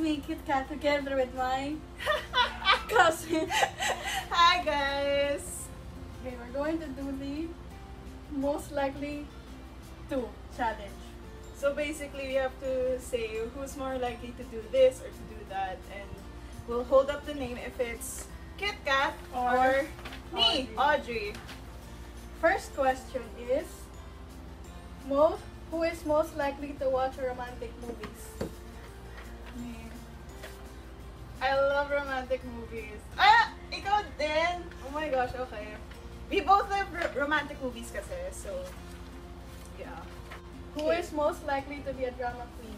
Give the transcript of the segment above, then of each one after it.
me, Kit Kat, together with my cousin. Hi guys! Okay, we're going to do the most likely to challenge. So basically we have to say who's more likely to do this or to do that and we'll hold up the name if it's Kit Kat or, Or me, Audrey. Audrey. First question is, most who is most likely to watch romantic movies? I love romantic movies. Ah! Ikaw din! Oh my gosh, okay. We both love romantic movies kasi, so... Yeah. Who Okay. is most likely to be a drama queen?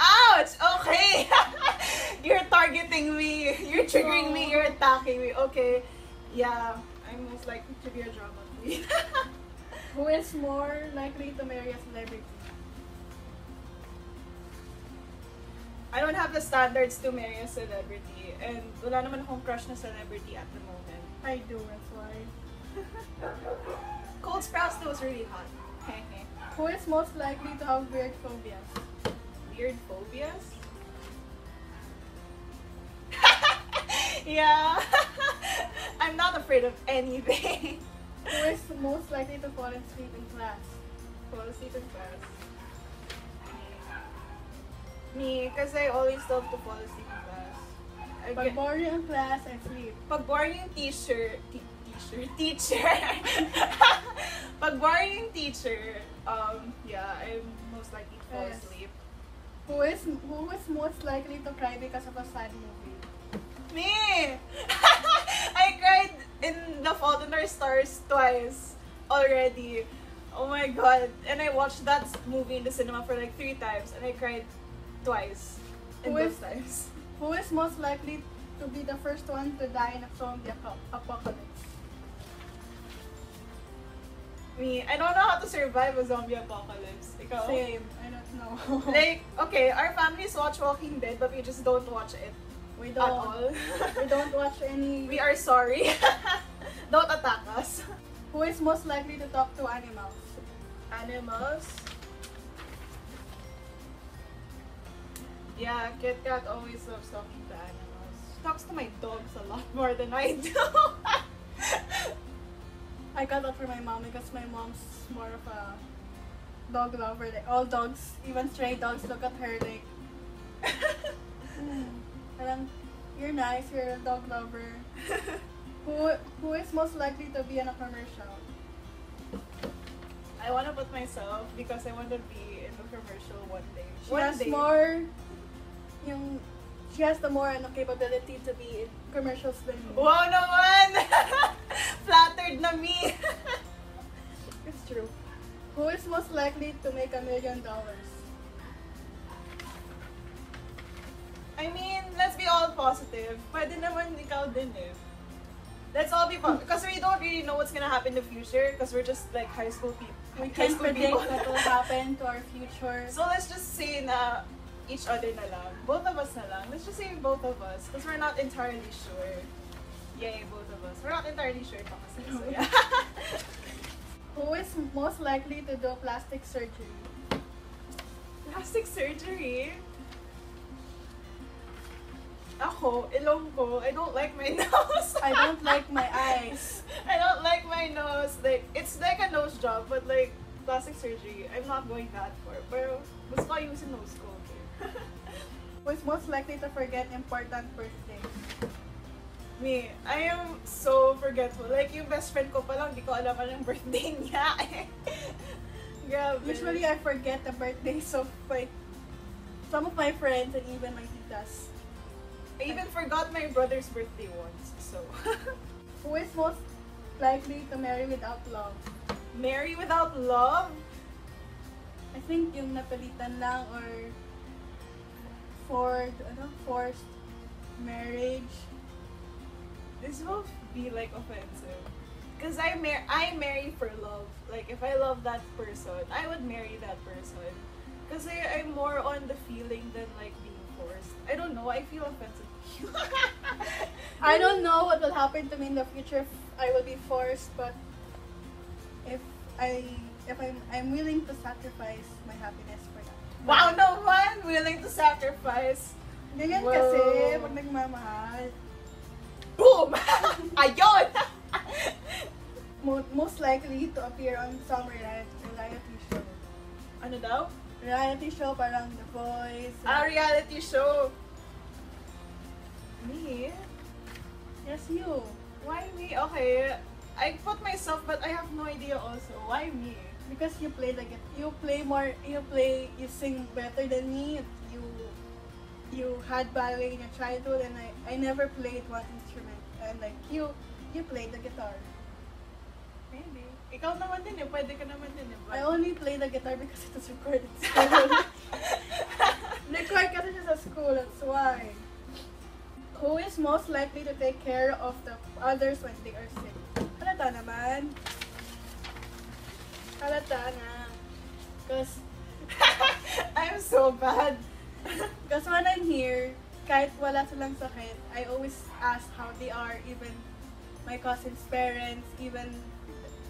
Ouch! Okay! you're targeting me. You're triggering me. You're attacking me. Okay. Yeah. I'm most likely to be a drama queen. Who is more likely to marry a celebrity? I don't have the standards to marry a celebrity. And wala naman akong crush na celebrity at the moment. I do, that's why. Cole Sprouse though is really hot. Who is most likely to have weird phobias? Weird phobias? yeah. I'm not afraid of anything. Who is most likely to fall asleep in class? Fall asleep in class. Me, because I always love to fall asleep in class. I Pag get, boring ang class, I sleep. pag boring yung teacher, t- teacher, teacher. pag boring yung teacher, um, yeah, I'm most likely to fall Yes. asleep. Who is who is most likely to cry because of a sad movie? Me! I cried in The Fault in Our Stars twice already. Oh my god. And I watched that movie in the cinema for like three times and I cried twice. Who is- times. Who is most likely to be the first one to die in a zombie apocalypse? Me. I don't know how to survive a zombie apocalypse. Ikaw? Same. I don't know. Like, okay, our families watch Walking Dead but we just don't watch it we don't. At all. we don't watch any. we are sorry. don't attack us. Who is most likely to talk to animals? Animals. Yeah, Kit Kat always loves talking to animals. She talks to my dogs a lot more than I do. I got that from my mom because my mom's more of a dog lover. Like all dogs, even stray dogs, look at her like, parang, you're nice, you're a dog lover. Who who is most likely to be in a commercial? I want to put myself because I want to be in a commercial one day. She one has day. more, yung, she has the more ano, capability to be in commercials than me. Wow naman! Flattered na me! It's true. Who is most likely to make a million dollars? I mean, let's be all positive. Pwede naman ikaw din eh. Let's all be positive. Because we don't really know what's gonna happen in the future because we're just like high school people. We can't predict what will happen to our future. So let's just say na each other na lang. Both of us na lang. Let's just say both of us. Because we're not entirely sure. Yay, both of us. We're not entirely sure pa kasi. So yeah. Who is most likely to do plastic surgery? Plastic surgery? Ako, ilong ko. I don't like my nose. I don't like my eyes. I don't like my nose. Like, it's like a nose job, but like, plastic surgery, I'm not going that far. Pero, gusto ko ayusin nose ko. Okay? Who is most likely to forget important birthday? Me, I am so forgetful. Like, yung best friend ko pa lang, di ko alam anong birthday niya. Grabe. Usually I forget the birthdays of my some of my friends and even my titas. I even forgot my brother's birthday once. So, Who is most likely to marry without love? marry without love? I think yung napalitan lang or for ano, forced marriage. This will be like offensive. Because I mar- I marry for love. Like if I love that person, I would marry that person. Because I, I'm more on the feeling than like being forced. I don't know. I feel offensive. I don't know what will happen to me in the future if I will be forced, but if I if I'm I'm willing to sacrifice my happiness for that. Wow! Willing to sacrifice. Ganyan Wow. kasi, pag nagmamahal. Boom! Ayun! Mo- most likely to appear on some reality, show. ano daw? Reality show parang The Voice. A reality show. Me? Yes, you. Why me? Okay. I put myself, but I have no idea also. Why me? Because you play like. You play more, you play, you sing better than me. You you had ballet in your childhood and I, I never played one instrument. And like, you, you played the guitar. Maybe. Ikaw naman din eh. Pwede ka naman din eh. I only play the guitar because it was recorded school. Record kasi siya sa school, that's why. Who is most likely to take care of the others when they are sick? Halata naman. Halata na. Because I'm so bad. Because when I'm here, kahit wala silang sakit, I always ask how they are, even my cousin's parents, even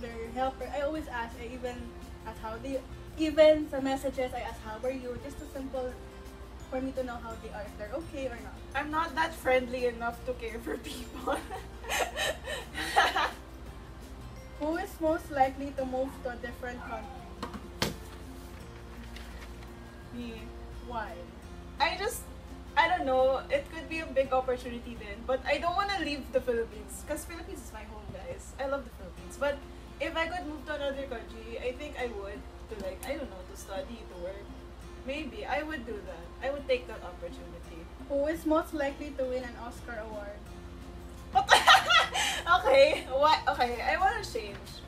their helper. I always ask, I even ask how they, even sa messages, I ask how are you, just a simple for me to know how they are, if they're okay or not. I'm not that friendly enough to care for people. likely to move to a different country? Me. Why? I just, I don't know, it could be a big opportunity then, but I don't want to leave the Philippines, because Philippines is my home, guys. I love the Philippines, but if I could move to another country, I think I would, to like, I don't know, to study, to work. Maybe, I would do that. I would take that opportunity. Who is most likely to win an Oscar award? okay, what? Okay, I want to change.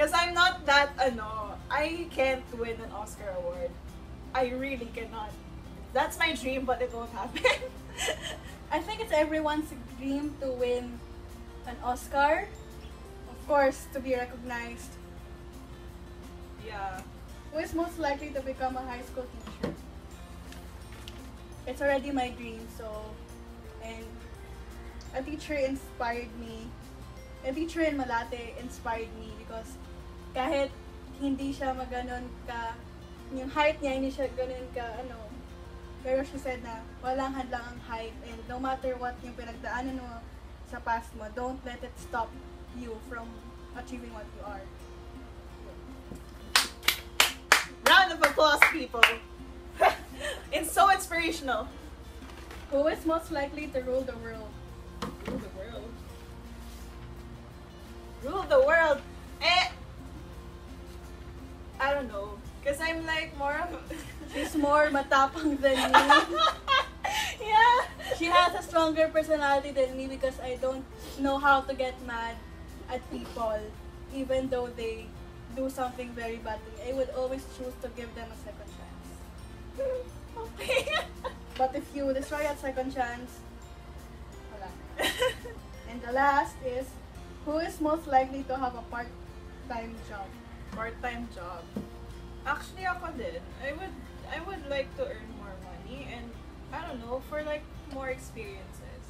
Because I'm not that, ano, I can't win an Oscar award. I really cannot. That's my dream, but it won't happen. I think it's everyone's dream to win an Oscar. Of course, to be recognized. yeah. Who is most likely to become a high school teacher? It's already my dream, so and a teacher inspired me. A teacher in Malate inspired me because kahit hindi siya maganon ka, yung height niya hindi siya ganon ka, ano, pero she said na walang hadlang ang height and no matter what yung pinagdaanan mo sa past mo, don't let it stop you from achieving what you are. Round of applause, people. it's so inspirational. Who is most likely to rule the world? Rule the world. Rule the world. I don't know. Because I'm like more of. She's more matapang than me. yeah. She has a stronger personality than me because I don't know how to get mad at people even though they do something very bad to me. I would always choose to give them a second chance. okay. But if you destroy that second chance, wala. And the last is, who is most likely to have a part-time job? Part-time job. Actually, ako din. I would, I would like to earn more money and, I don't know, for like more experiences.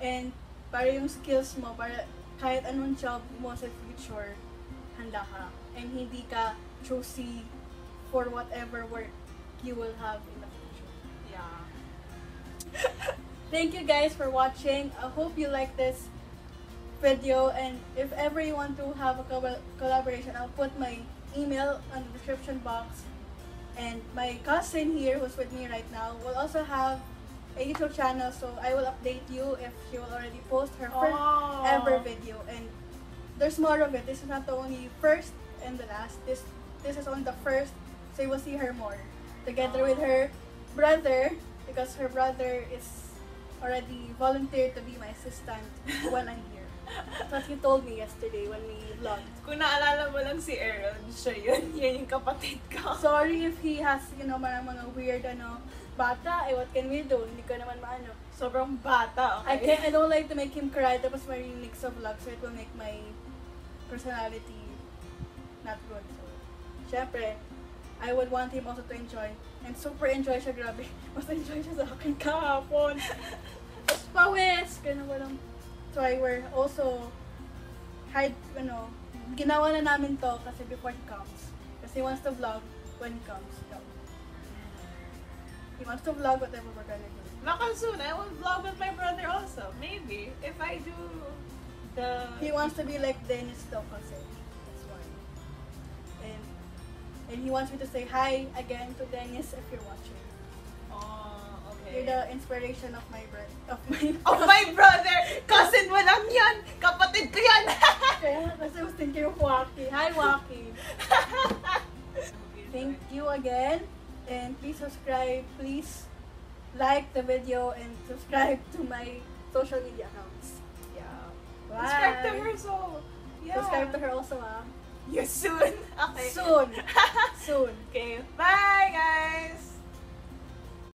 And para yung skills mo, para kahit anong job mo sa future, handa ka. And hindi ka choosy for whatever work you will have in the future. Yeah. Thank you guys for watching. I hope you like this video and if ever you want to have a co- collaboration, I'll put my email on the description box. And my cousin here who's with me right now will also have a YouTube channel so I will update you if she will already post her first Oh. ever video and there's more of it. This is not the only first and the last. This this is only the first, so you will see her more. Together with her brother, because her brother is already volunteered to be my assistant when I'm here. What he told me yesterday when we vlogged. Kung naalala mo lang si Aaron, siya yun. Yan yung kapatid ko. Sorry if he has, you know, mga mga weird, ano, bata, eh, what can we do? Hindi ko naman maano. Sobrang bata, I okay? can't, I don't like to make him cry tapos marinig sa vlog so it will make my personality not good. So, syempre, I would want him also to enjoy. And super enjoy siya, grabe. Mas enjoy siya sa akin kahapon. Tapos pawis! Ganun walang... So I were also hide, ano, ginawa na namin to kasi before he comes. Kasi he wants to vlog when he comes. So, He wants to vlog whatever we're gonna do. Baka soon, I will vlog with my brother also. Maybe. If I do the... He wants to be like Dennis daw kasi. That's why. And and he wants me to say hi again to Dennis if you're watching. You're the inspiration of my brand of my Of my brother! Cousin mo lang yan! Kapatid ko yan! Kaya kasi I was thinking of Waki. Hi Waki. Thank you again. And please subscribe. Please like the video and subscribe to my social media accounts. Yeah. Bye. Subscribe to her so... Yeah. Subscribe to her also, ah. Yes, soon. Okay. Soon. Soon. Okay. Bye, guys!